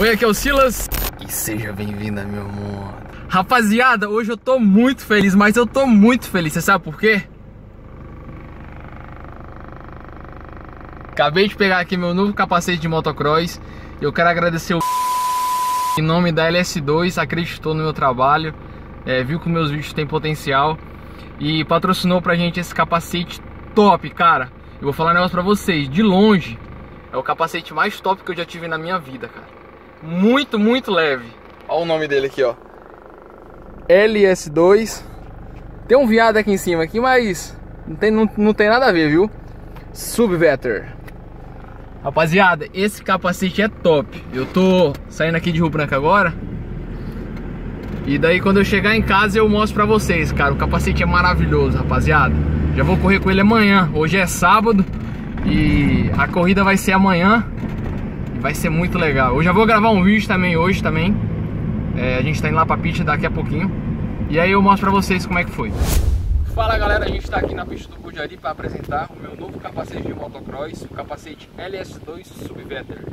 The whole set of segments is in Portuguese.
Oi, aqui é o Silas e seja bem-vindo ao meu mundo. Rapaziada, hoje eu tô muito feliz, mas eu tô muito feliz, você sabe por quê? Acabei de pegar aqui meu novo capacete de motocross e eu quero agradecer o em nome da LS2, acreditou no meu trabalho, é, viu que meus vídeos têm potencial e patrocinou pra gente esse capacete top, cara. Eu vou falar um negócio pra vocês, de longe, é o capacete mais top que eu já tive na minha vida, cara. Muito, muito leve. Olha o nome dele aqui, ó. LS2. Tem um viado aqui em cima aqui, mas não tem, não, não tem nada a ver, viu? Subvetter. Rapaziada, esse capacete é top. Eu tô saindo aqui de Rio Branco agora. E daí quando eu chegar em casa eu mostro pra vocês, cara. O capacete é maravilhoso, rapaziada. Já vou correr com ele amanhã. Hoje é sábado e a corrida vai ser amanhã. Vai ser muito legal. Eu já vou gravar um vídeo também hoje também. É, a gente tá indo lá pra pista daqui a pouquinho. E aí eu mostro pra vocês como é que foi. Fala galera, a gente está aqui na pista do Bujari para apresentar o meu novo capacete de motocross, o capacete LS2 Subvetter.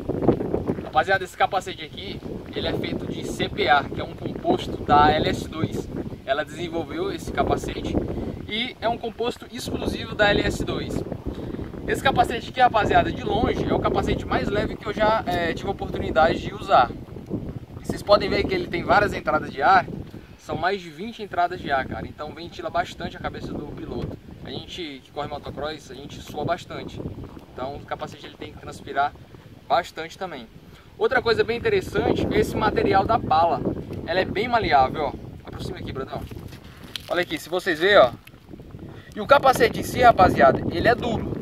Rapaziada, esse capacete aqui, ele é feito de CPA, que é um composto da LS2. Ela desenvolveu esse capacete e é um composto exclusivo da LS2. Esse capacete aqui, rapaziada, de longe, é o capacete mais leve que eu já é, tive a oportunidade de usar. Vocês podem ver que ele tem várias entradas de ar são mais de 20 entradas de ar, cara. Então ventila bastante a cabeça do piloto. A gente que corre motocross, a gente sua bastante. Então o capacete ele tem que transpirar bastante também. Outra coisa bem interessante é esse material da pala. Ela é bem maleável, ó. Aproxima aqui, Brandão. Olha aqui, se vocês verem, ó. E o capacete em si, rapaziada, ele é duro.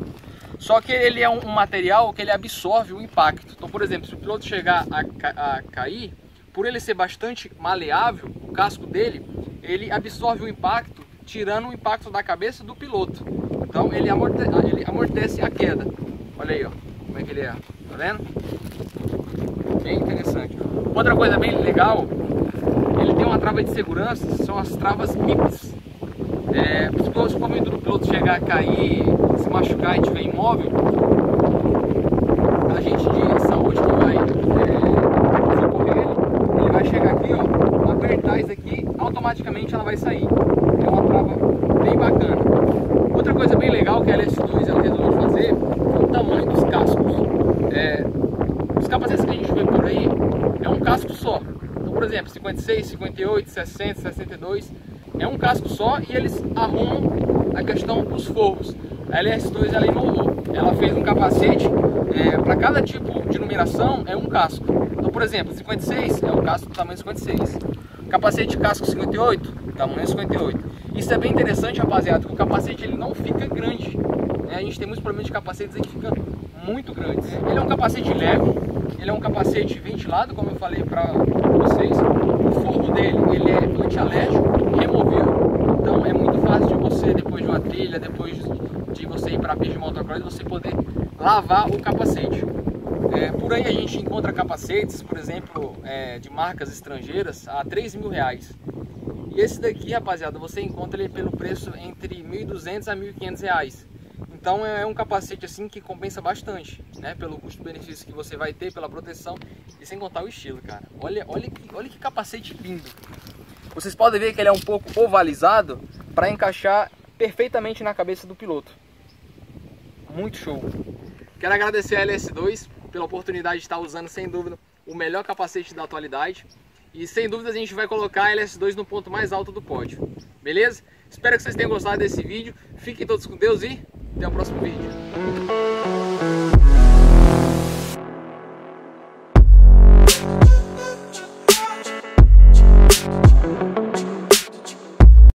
Só que ele é um, material que ele absorve o impacto. Então, por exemplo, se o piloto chegar a, a cair, por ele ser bastante maleável, o casco dele, ele absorve o impacto, tirando o impacto da cabeça do piloto. Então ele, amorte ele amortece a queda. Olha aí, ó, como é que ele é, tá vendo? Bem interessante. Outra coisa bem legal, ele tem uma trava de segurança, são as travas MIPS. É, se o momento do piloto chegar a cair, se machucar e estiver imóvel, a gente de saúde que vai apertar aqui, automaticamente ela vai sair. É uma trava bem bacana. Outra coisa bem legal que a LS2 ela resolveu fazer foi o tamanho dos cascos. É, os capacetes que a gente vê por aí é um casco só. Então, por exemplo, 56, 58, 60, 62 é um casco só e eles arrumam a questão dos forros. A LS2 ela inovou, ela fez um capacete é, para cada tipo de numeração é um casco. Então, por exemplo, 56 é o casco do tamanho 56. Capacete casco 58, tamanho 58. Isso é bem interessante, rapaziada, porque o capacete ele não fica grande. Né? A gente tem muitos problemas de capacetes que ficam muito grandes. Ele é um capacete leve, ele é um capacete ventilado, como eu falei para vocês. O forro dele ele é antialérgico, removível. Então é muito fácil de você, depois de uma trilha, depois de você ir para a pista de motocross, você poder lavar o capacete. É, por aí a gente encontra capacetes, por exemplo, é, de marcas estrangeiras a 3 mil reais. E esse daqui, rapaziada, você encontra ele pelo preço entre 1.200 a 1.500 reais. Então é um capacete assim que compensa bastante, né? Pelo custo-benefício que você vai ter, pela proteção e sem contar o estilo, cara. Olha, olha, que, olha que capacete lindo. Vocês podem ver que ele é um pouco ovalizado para encaixar perfeitamente na cabeça do piloto. Muito show. Quero agradecer a LS2 pela oportunidade de estar usando, sem dúvida, o melhor capacete da atualidade. E sem dúvida a gente vai colocar a LS2 no ponto mais alto do pódio. Beleza? Espero que vocês tenham gostado desse vídeo. Fiquem todos com Deus e até o próximo vídeo.